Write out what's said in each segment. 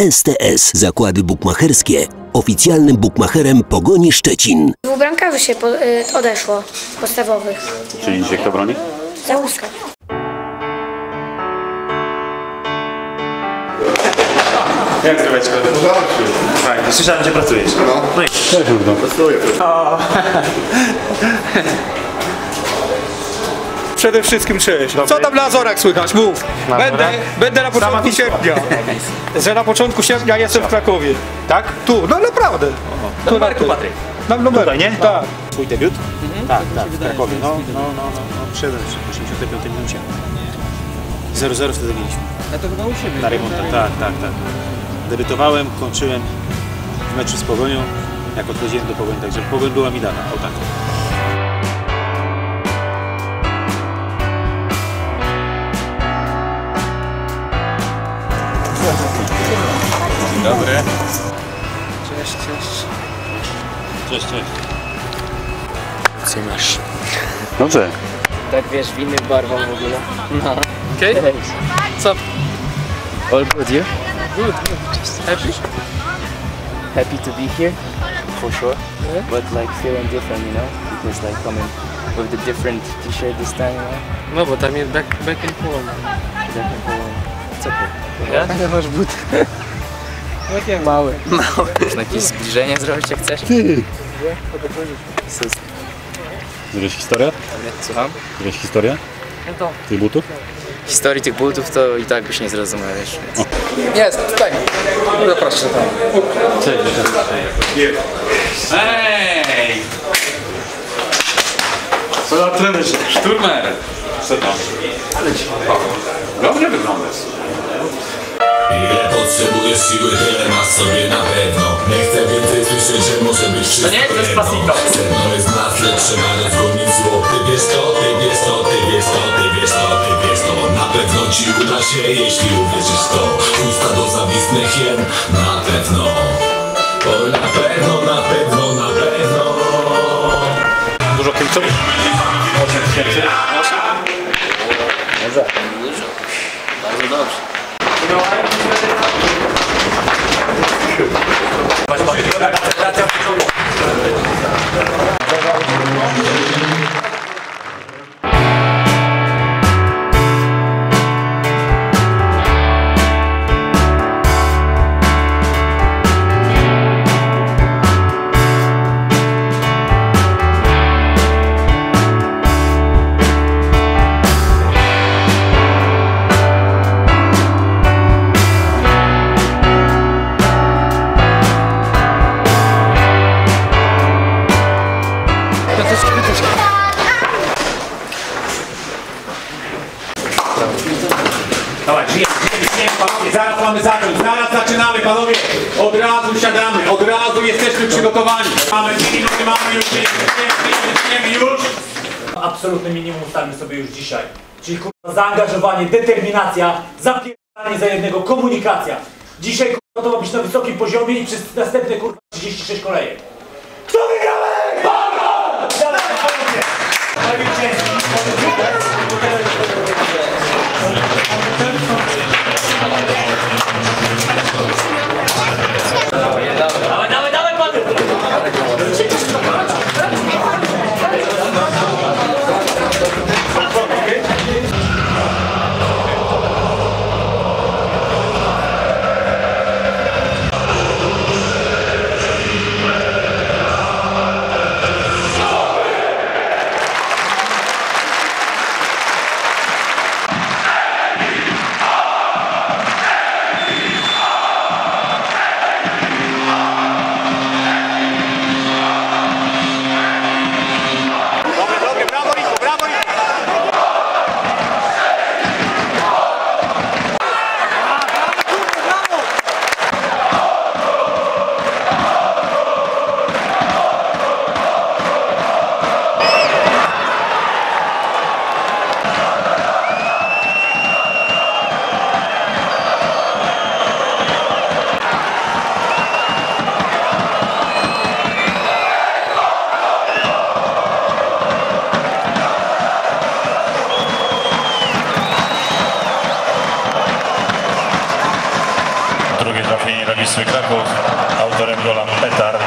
STS Zakłady Bukmacherskie, oficjalnym bukmacherem Pogoni Szczecin. Dwóch bramkarzy się po, y, odeszło, podstawowych. Czyli dzisiaj kto broni? Załuska. Jak zdroweczko? Fajnie, słyszałem, że pracujesz. No. No i Przede wszystkim cześć. Co tam na Azorach słychać? Mów. Będę, będę na początku sierpnia. Że na początku sierpnia jestem w Krakowie. tak? Tu, no naprawdę. Tu na tym. Patryk. Na numer. Tutaj, nie? Tak. Twój debiut? Tak, tak, w Krakowie. No, no, no, no, no. Przyszedłem w 85 minucie. 0-0 wtedy mieliśmy. Ja to chyba u siebie. Na remontach, tak, tak, tak. Debiutowałem, kończyłem w meczu z Pogonią, jak odchodziłem do Pogoni, także Pogoń była mi dana, o tak. Dobry. Cześć, cześć. Cześć, cześć. Co masz? Dobrze. Tak wiesz, w innych barwach w ogóle. No. Okej? Thanks. Co? All good, you? Good, good. Just happy? Happy to be here, for sure. But like feeling different, you know? Because like coming with the different t-shirt this time, you know? No bo tam jest back, back in Poland. Different color. Okay. Ja? Ale masz but. Jakie? Mały. Mały. Można jakieś zbliżenie zrobić jak chcesz? Ty! Zrobisz historię? Słucham? Zrobisz historię? Tych butów? Historii tych butów to i tak byś nie zrozumiał, wiesz. Więc... Jest, tutaj. Zapraszam tam. Hej! Co za trenerze? Szturmer! Co tam? Ale ci Dobrze wyglądasz. Ile potrzebujesz siły, tyle masz sobie na pewno Nie chcę więcej słyszeć, że może być wszystko nie, to jest pasito. Sedno jest nas, lecz trzeba rozgonić zło Ty wiesz to, ty wiesz to, ty wiesz to, ty wiesz to, ty wiesz to Na pewno ci uda się, jeśli uwierzysz w to Usta do zawistnych hien, na pewno Oj, na pewno, na pewno, na pewno Dużo kibiców? 8 tysięcy? congratulations. Mamy zacząć, zaraz zaczynamy, panowie, od razu siadamy, od razu jesteśmy przygotowani. Mamy minimum, mamy już, żyjemy już. absolutne minimum ustawmy sobie już dzisiaj. Czyli kurwa, zaangażowanie, determinacja, zapierdanie za jednego, komunikacja. Dzisiaj kurwa, to ma być na wysokim poziomie i przez następne kurwa 36 kolejek. Kto wygramy? Dobra! Dawaj, panowie! Rewisły Kraków, autorem gola Petar.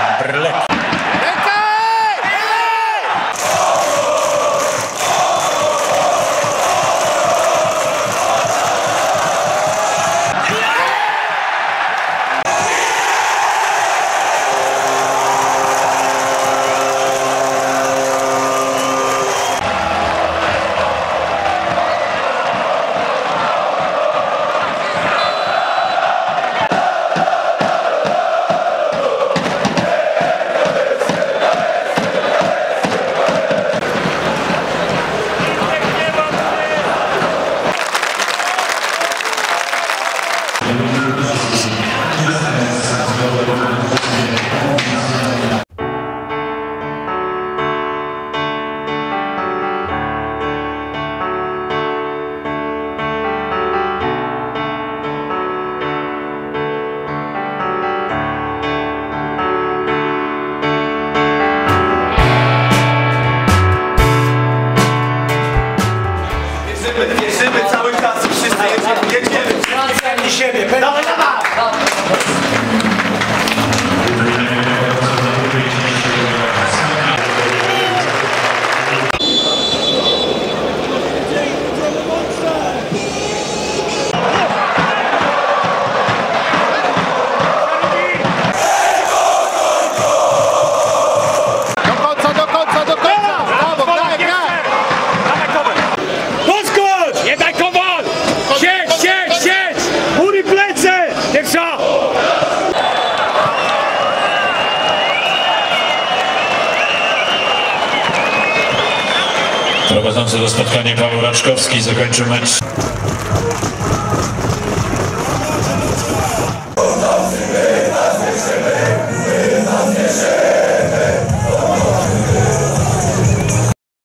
prowadzący to spotkanie Paweł Raczkowski zakończył mecz.